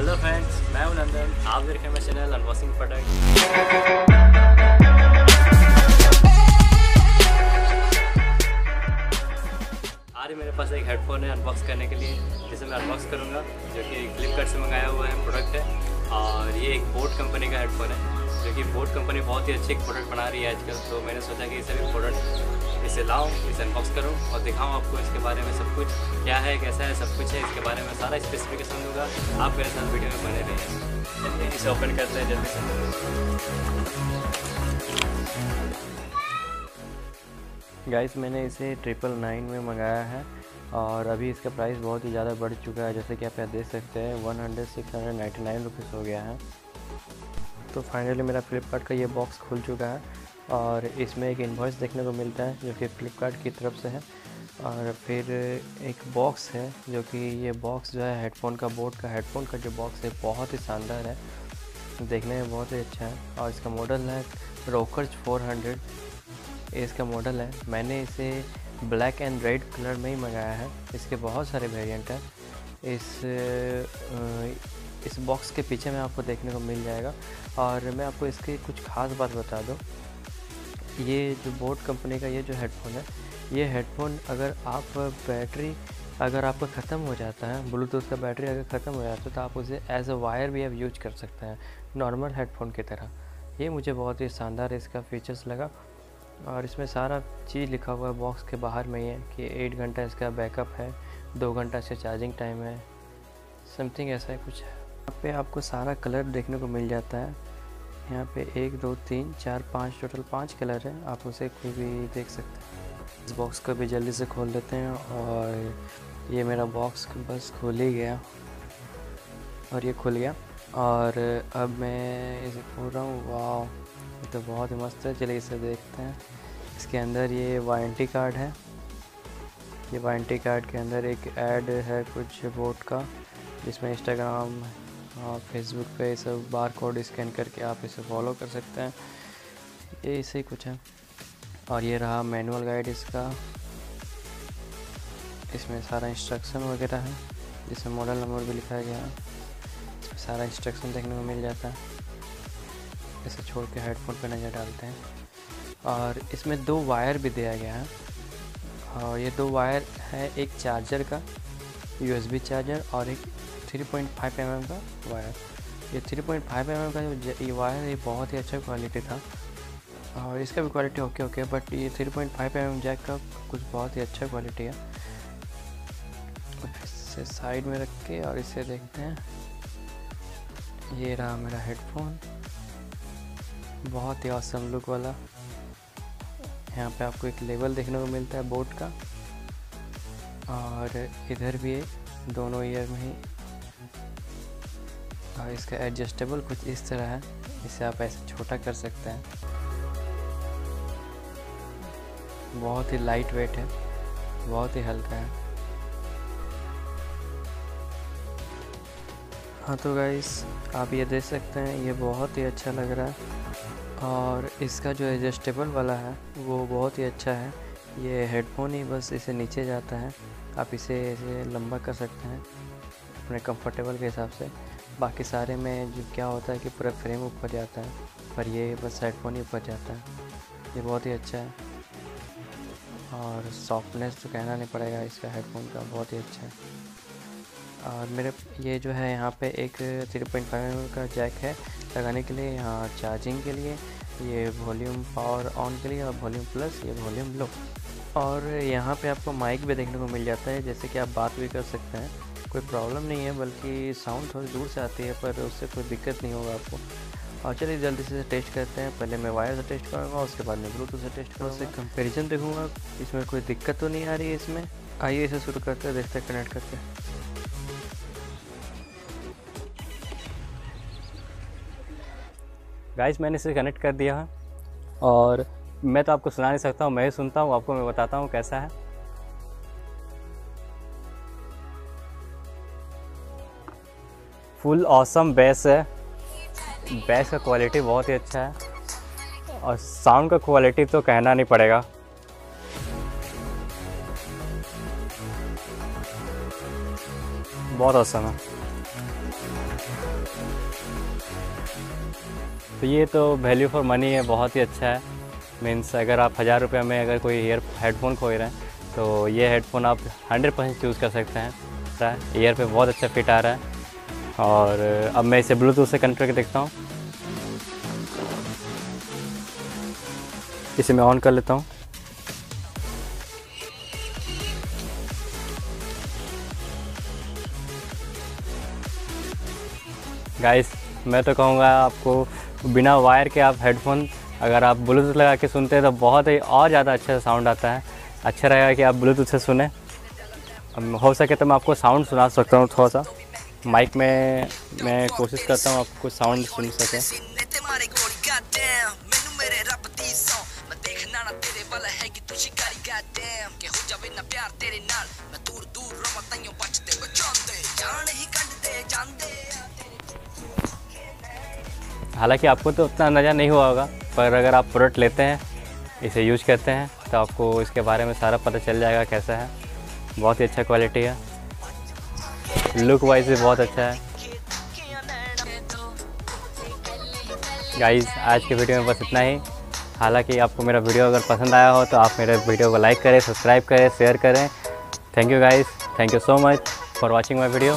Hello friends मैं हूँ नंदन। आप देख रहे हैं मेरा चैनल अनबॉक्सिंग प्रोडक्ट आज मेरे पास एक हेडफोन है अनबॉक्स करने के लिए, जिसे मैं अनबॉक्स करूँगा, जो कि फ्लिपकार्ट से मंगाया हुआ है प्रोडक्ट है। और ये एक बोट कंपनी का हेडफोन है। जो कि बोट कंपनी बहुत ही अच्छी प्रोडक्ट बना रही है आजकल। तो मैंने सोचा कि इसे भी प्रोडक्ट इसे लाऊं, इसे अनबॉक्स करूँ और दिखाऊँ आपको इसके बारे में सब कुछ। क्या है, कैसा है, सब कुछ है, इसके बारे में सारा स्पेसिफिकेशन दूँगा। आप मेरे साथ वीडियो में बने रहिए। इसे ओपन करते हैं जल्दी से। गाइस मैंने इसे ट्रिपल नाइन में मंगाया है और अभी इसका प्राइस बहुत ही ज़्यादा बढ़ चुका है। जैसे कि आप यहाँ देख सकते हैं one hundred six hundred ninety nine rupees हो गया है। तो फाइनली मेरा फ्लिपकार्ट का ये बॉक्स खुल चुका है और इसमें एक इन्वॉइस देखने को मिलता है, जो कि फ़्लिपकार्ट की तरफ़ से है। और फिर एक बॉक्स है, जो कि ये बॉक्स जो है हेडफोन का बोर्ड का हेडफोन का जो बॉक्स है, बहुत ही शानदार है। देखने में बहुत ही अच्छा है। और इसका मॉडल है रोकर्ज 400 इसका मॉडल है। मैंने इसे ब्लैक एंड रेड कलर में ही मंगाया है। इसके बहुत सारे वेरिएंट हैं। इस बॉक्स के पीछे में आपको देखने को मिल जाएगा। और मैं आपको इसकी कुछ खास बात बता दूँ। ये जो बोट कंपनी का ये जो हेडफोन है, ये हेडफोन अगर आप बैटरी अगर आपका ख़त्म हो जाता है ब्लूटूथ का बैटरी अगर ख़त्म हो जाता है तो आप उसे एज अ वायर भी आप यूज़ कर सकते हैं नॉर्मल हेडफोन की तरह। ये मुझे बहुत ही शानदार इसका फीचर्स लगा। और इसमें सारा चीज़ लिखा हुआ है बॉक्स के बाहर में ही है कि एट घंटा इसका बैकअप है, दो घंटा इसका चार्जिंग टाइम है समथिंग ऐसा है कुछ है। यहाँ पे आपको सारा कलर देखने को मिल जाता है। यहाँ पे एक, दो, तीन, चार, पाँच, टोटल पाँच कलर है। आप उसे कोई भी देख सकते हैं। इस बॉक्स को भी जल्दी से खोल लेते हैं और ये मेरा बॉक्स बस खुल ही गया। और ये खुल गया। और अब मैं इसे खोल रहा हूँ। वाह तो बहुत ही मस्त है। चलिए इसे देखते हैं। इसके अंदर ये वारंटी कार्ड है। ये वारंटी कार्ड के अंदर एक ऐड है कुछ बोट का, जिसमें इंस्टाग्राम फेसबुक पे सब बार कोड स्कैन करके आप इसे फॉलो कर सकते हैं। ये इसे ही कुछ है। और ये रहा मैनुअल गाइड इसका। इसमें सारा इंस्ट्रक्शन वगैरह है, जिसमें मॉडल नंबर भी लिखा गया है। सारा इंस्ट्रक्शन देखने को मिल जाता है। इसे छोड़ के हेडफोन पे नज़र डालते हैं। और इसमें दो वायर भी दिया गया है। और ये दो वायर है, एक चार्जर का यूएसबी चार्जर और एक 3.5 पॉइंट mm का वायर ये 3.5 पॉइंट mm का जो ये वायर है, ये बहुत ही अच्छा क्वालिटी था। और इसका भी क्वालिटी ओके ओके बट ये 3.5 पॉइंट mm जैक का कुछ बहुत ही अच्छा क्वालिटी है। इसे साइड में रख के और इसे देखते हैं। ये रहा मेरा हेडफोन बहुत ही औसम लुक वाला। यहाँ पे आपको एक लेवल देखने को मिलता है बोट का। और इधर भी दोनों ईयर में ही। और इसका एडजस्टेबल कुछ इस तरह है इसे आप ऐसे छोटा कर सकते हैं। बहुत ही लाइट वेट है, बहुत ही हल्का है। हाँ तो गाइस आप ये देख सकते हैं, ये बहुत ही अच्छा लग रहा है। और इसका जो एडजस्टेबल वाला है, वो बहुत ही अच्छा है। ये हेडफोन ही बस इसे नीचे जाता है। आप इसे इसे लंबा कर सकते हैं, अपने कंफर्टेबल के हिसाब से। बाकी सारे में जो क्या होता है कि पूरा फ्रेम ऊपर जाता है, पर ये बस हेडफोन ही ऊपर जाता है। ये बहुत ही अच्छा है। और सॉफ्टनेस तो कहना नहीं पड़ेगा इसका हेडफोन का, बहुत ही अच्छा है। और मेरे, ये जो है यहाँ पे एक थ्री पॉइंट फाइव का जैक है लगाने के लिए, यहाँ चार्जिंग के लिए, ये वॉल्यूम पावर ऑन के लिए और वॉल्यूम प्लस ये वॉल्यूम लो और यहाँ पे आपको माइक भी देखने को मिल जाता है, जैसे कि आप बात भी कर सकते हैं। कोई प्रॉब्लम नहीं है, बल्कि साउंड थोड़ी दूर से आती है, पर उससे कोई दिक्कत नहीं होगा आपको। और चलिए जल्दी से टेस्ट करते हैं। पहले मैं वायर से टेस्ट करूँगा, उसके बाद मैं ब्लूटूथ से टेस्ट करूँगा। उससे कंपेरिजन देखूँगा, इसमें कोई दिक्कत तो नहीं आ रही है इसमें? आइए इसे शुरू करते हैं, देखते हैं कनेक्ट करके गाइस मैंने इसे कनेक्ट कर दिया है, और मैं तो आपको सुना नहीं सकता हूँ, मैं ही सुनता हूँ, आपको मैं बताता हूँ कैसा है। फुल ऑसम बेस है। बेस का क्वालिटी बहुत ही अच्छा है। और साउंड का क्वालिटी तो कहना नहीं पड़ेगा। बहुत औसम है। तो ये तो वैल्यू फॉर मनी है, बहुत ही अच्छा है। मीन्स अगर आप हज़ार रुपये में अगर कोई ईयर हेडफोन खोए रहे हैं तो ये हेडफोन आप हंड्रेड परसेंट चूज़ कर सकते हैं। ईयर पे बहुत अच्छा फिट आ रहा है। और अब मैं इसे ब्लूटूथ से कनेक्ट करके देखता हूँ। इसे मैं ऑन कर लेता हूँ। गाइस मैं तो कहूँगा आपको, बिना वायर के आप हेडफोन अगर आप ब्लूटूथ लगा के सुनते हैं तो बहुत ही और ज़्यादा अच्छा साउंड आता है। अच्छा रहेगा कि आप ब्लूटूथ से सुने। हो सके तो मैं आपको साउंड सुना सकता हूँ थोड़ा सा। माइक में, मैं कोशिश करता हूँ आपको साउंड सुन सके। हालाँकि आपको तो उतना नज़र नहीं हुआ होगा, पर अगर आप प्रोडक्ट लेते हैं, इसे यूज़ करते हैं तो आपको इसके बारे में सारा पता चल जाएगा कैसा है। बहुत ही अच्छा क्वालिटी है। लुक वाइज भी बहुत अच्छा है। गाइज़ आज के वीडियो में बस इतना ही। हालाँकि आपको मेरा वीडियो अगर पसंद आया हो तो आप मेरे वीडियो को लाइक करें सब्सक्राइब करें शेयर करें। Thank you guys thank you so much for watching my video